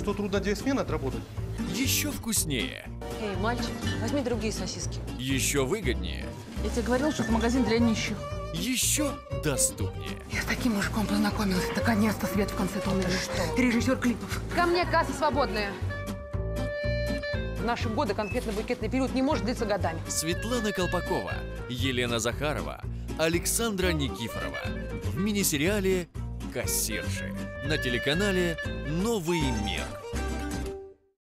что трудно две смены отработать. Еще вкуснее, Эй, мальчик, возьми другие сосиски. еще выгоднее, Я тебе говорил, что это магазин для нищих. еще доступнее. Я с таким мужиком познакомилась. Наконец-то свет в конце туннеля. Ты режиссер клипов. Ко мне касса свободная. В наши годы конфетно-букетный период не может длиться годами. Светлана Колпакова, Елена Захарова, Александра Никифорова. В мини-сериале «Кассирши» на телеканале «Новый мир».